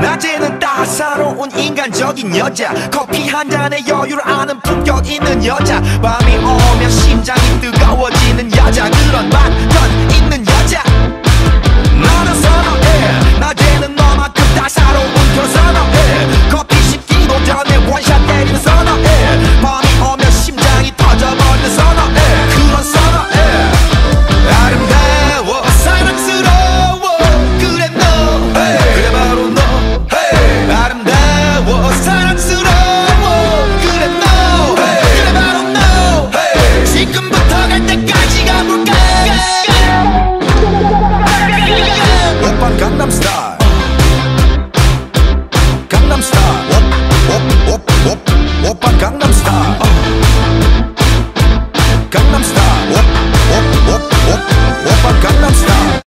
낮에는 따사로운 인간적인 여자 커피 한 잔의 여유를 아는 품격 있는 여자. 밤이 오면 심장 Gangnam Style.